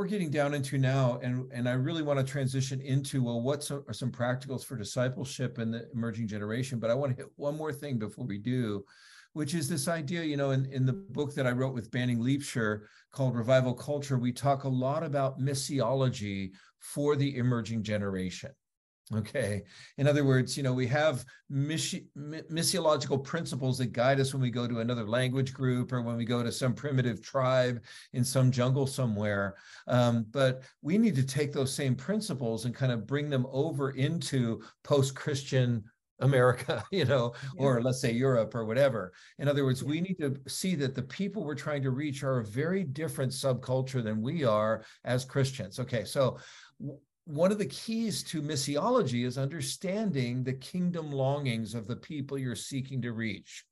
we're getting down into now, and and I really want to transition into well, what are some practicals for discipleship in the emerging generation. But I want to hit one more thing before we do, which is this idea. You know, in in the book that I wrote with Banning Liebscher called Revival Culture, we talk a lot about missiology for the emerging generation. Okay. In other words, you know, we have missi- missiological principles that guide us when we go to another language group or when we go to some primitive tribe in some jungle somewhere. Um, but we need to take those same principles and kind of bring them over into post Christian America, you know, yeah. or let's say Europe or whatever. In other words, we need to see that the people we're trying to reach are a very different subculture than we are as Christians. Okay. So, one of the keys to missiology is understanding the kingdom longings of the people you're seeking to reach.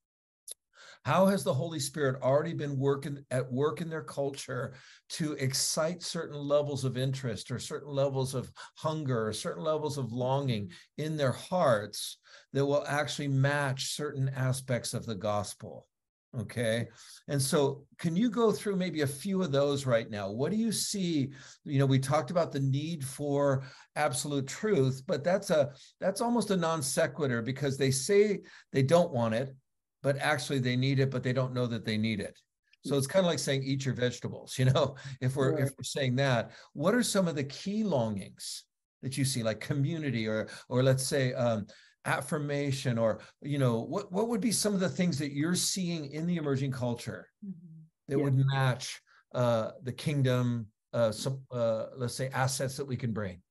How has the Holy Spirit already been working at work in their culture to excite certain levels of interest or certain levels of hunger or certain levels of longing in their hearts that will actually match certain aspects of the gospel? Okay. And so, can you go through maybe a few of those right now? What do you see? You know, we talked about the need for absolute truth, but that's a that's almost a non sequitur because they say they don't want it, but actually they need it, but they don't know that they need it. So it's kind of like saying eat your vegetables, you know, if we're right. if we're saying that, what are some of the key longings that you see, like community or or let's say um, affirmation or you know what what would be some of the things that you're seeing in the emerging culture mm-hmm. that yeah. would match uh, the kingdom uh, some uh, let's say assets that we can bring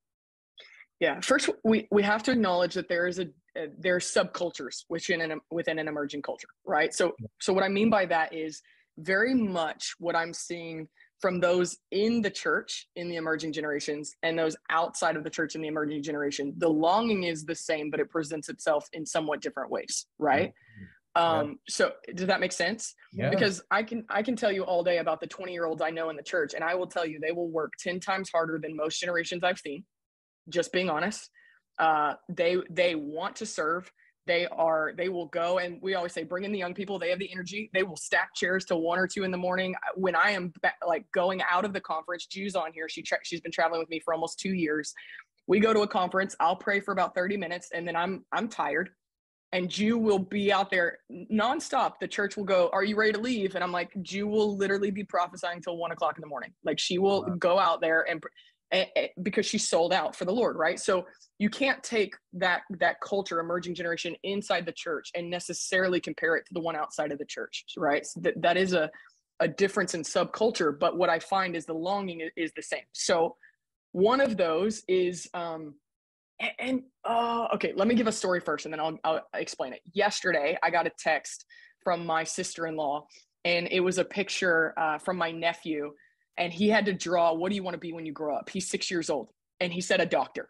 yeah first we we have to acknowledge that there is a uh, there are subcultures within an within an emerging culture right so so what i mean by that is very much what i'm seeing from those in the church in the emerging generations and those outside of the church in the emerging generation the longing is the same but it presents itself in somewhat different ways right mm-hmm. um yeah. so does that make sense yeah. because i can i can tell you all day about the 20 year olds i know in the church and i will tell you they will work 10 times harder than most generations i've seen just being honest uh, they they want to serve they are they will go and we always say bring in the young people they have the energy they will stack chairs till one or two in the morning when i am like going out of the conference Ju's on here she tra- she's been traveling with me for almost two years we go to a conference i'll pray for about 30 minutes and then i'm i'm tired and Ju will be out there nonstop. The church will go, Are you ready to leave? And I'm like, Ju will literally be prophesying till one o'clock in the morning. Like she will wow. go out there and because she sold out for the Lord, right? So you can't take that that culture, emerging generation inside the church and necessarily compare it to the one outside of the church, right? So that, that is a a difference in subculture, but what I find is the longing is, the same. So one of those is um and, and uh, okay, let me give a story first and then I'll, I'll explain it. Yesterday, I got a text from my sister-in-law and it was a picture uh, from my nephew and he had to draw what do you want to be when you grow up? He's six years old and he said a doctor.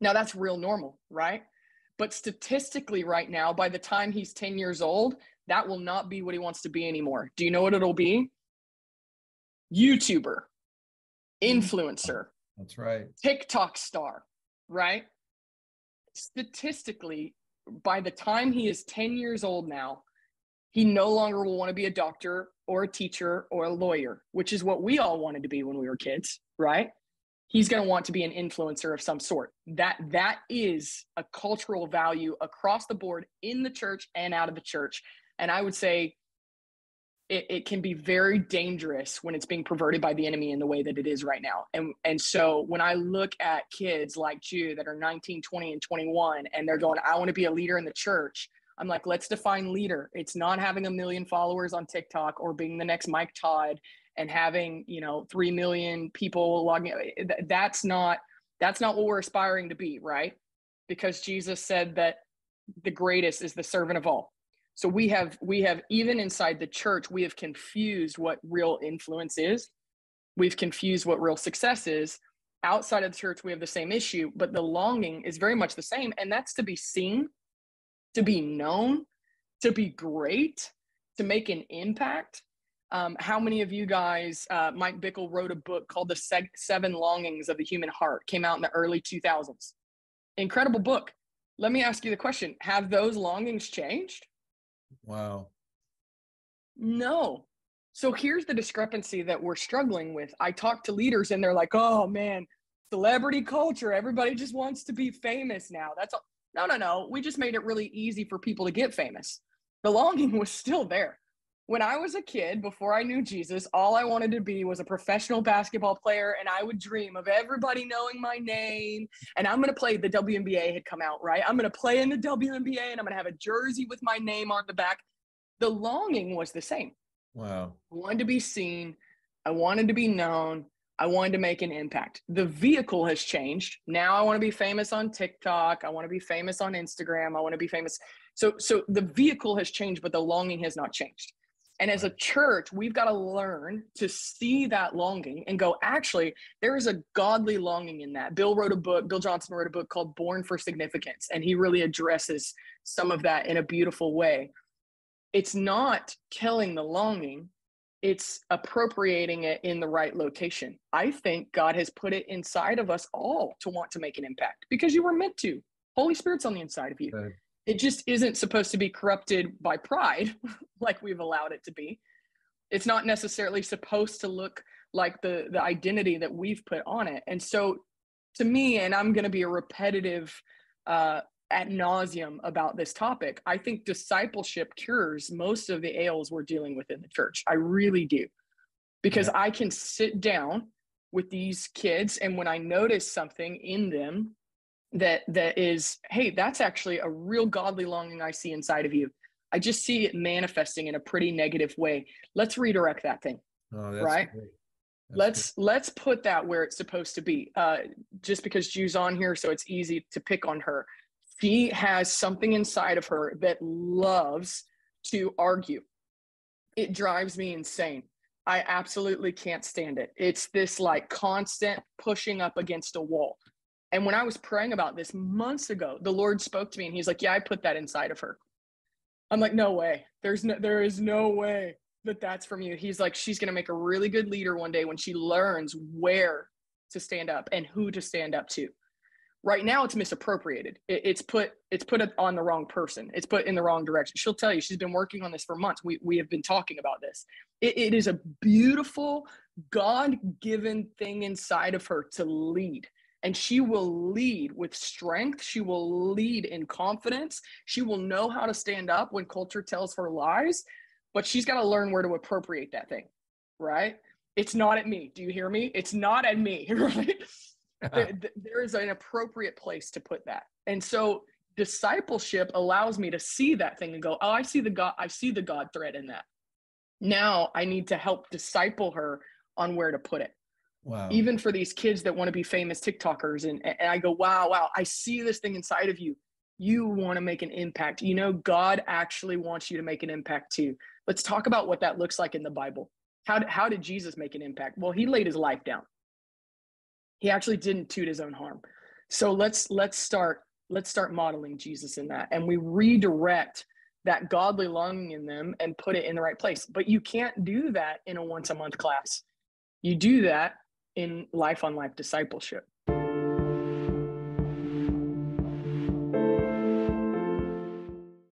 Now that's real normal right? But statistically right now by the time he's 10 years old that will not be what he wants to be anymore. Do you know what it'll be? Youtuber mm-hmm. influencer that's right. Tiktok star right? Statistically by the time he is 10 years old now he no longer will want to be a doctor or a teacher or a lawyer, which is what we all wanted to be when we were kids, right? He's going to want to be an influencer of some sort. That that is a cultural value across the board in the church and out of the church. And I would say it, it can be very dangerous when it's being perverted by the enemy in the way that it is right now. And and so when I look at kids like you that are 19, 20, and 21, and they're going, I want to be a leader in the church I'm like, let's define leader. It's not having a million followers on TikTok or being the next Mike Todd and having, you know, 3 million people logging. That's not, that's not what we're aspiring to be, right? Because Jesus said that the greatest is the servant of all. So we have, we have, even inside the church, we have confused what real influence is. We've confused what real success is. Outside of the church, we have the same issue, but the longing is very much the same. And that's to be seen to be known, to be great, to make an impact. Um, how many of you guys, uh, Mike Bickle wrote a book called The Seven Longings of the Human Heart, came out in the early 2000s. Incredible book. Let me ask you the question Have those longings changed? Wow. No. So here's the discrepancy that we're struggling with. I talk to leaders and they're like, "Oh man, celebrity culture. Everybody just wants to be famous now." That's all. No, no, no. We just made it really easy for people to get famous. The longing was still there. When I was a kid, before I knew Jesus, all I wanted to be was a professional basketball player, and I would dream of everybody knowing my name. And I'm going to play the WNBA had come out, right? I'm going to play in the WNBA, and I'm going to have a jersey with my name on the back. The longing was the same. Wow. I wanted to be seen. I wanted to be known. I wanted to make an impact. The vehicle has changed. Now I want to be famous on TikTok. I want to be famous on Instagram. I want to be famous. So so the vehicle has changed, but the longing has not changed. And as a church, we've got to learn to see that longing and go, actually, there is a godly longing in that. Bill wrote a book, Bill Johnson wrote a book called Born for Significance, and he really addresses some of that in a beautiful way. It's not killing the longing, it's appropriating it in the right location. I think God has put it inside of us all to want to make an impact because you were meant to. Holy Spirit's on the inside of you. It just isn't supposed to be corrupted by pride like we've allowed it to be it's not necessarily supposed to look like the the identity that we've put on it and so to me and i'm going to be a repetitive uh at nauseum about this topic i think discipleship cures most of the ails we're dealing with in the church. I really do. Because yeah. i can sit down with these kids and when i notice something in them that that is hey that's actually a real godly longing i see inside of you i just see it manifesting in a pretty negative way. Let's redirect that thing oh, right? let's good. let's put that where it's supposed to be uh, just because Ju's on here so it's easy to pick on her she has something inside of her that loves to argue it drives me insane i absolutely can't stand it it's this like constant pushing up against a wall and when I was praying about this months ago, the Lord spoke to me and he's like, Yeah, I put that inside of her. I'm like, No way. There's no, there is no way that that's from you. He's like, She's going to make a really good leader one day when she learns where to stand up and who to stand up to. Right now, it's misappropriated. It, it's put it's put on the wrong person. It's put in the wrong direction. She'll tell you she's been working on this for months. We we have been talking about this. it, it is a beautiful God given thing inside of her to lead and she will lead with strength. She will lead in confidence. She will know how to stand up when culture tells her lies, but she's got to learn where to appropriate that thing, right? It's not at me. Do you hear me? It's not at me, right? There, there is an appropriate place to put that. And so discipleship allows me to see that thing and go, oh, I see the God, I see the God thread in that. Now I need to help disciple her on where to put it. Wow. Even for these kids that want to be famous TikTokers. And, and I go, wow, wow, I see this thing inside of you. You want to make an impact. You know, God actually wants you to make an impact too. Let's talk about what that looks like in the Bible. How how did Jesus make an impact? Well, he laid his life down. He actually didn't toot his own harm. So let's let's start let's start modeling Jesus in that and we redirect that godly longing in them and put it in the right place. But you can't do that in a once a month class. You do that in life on life discipleship.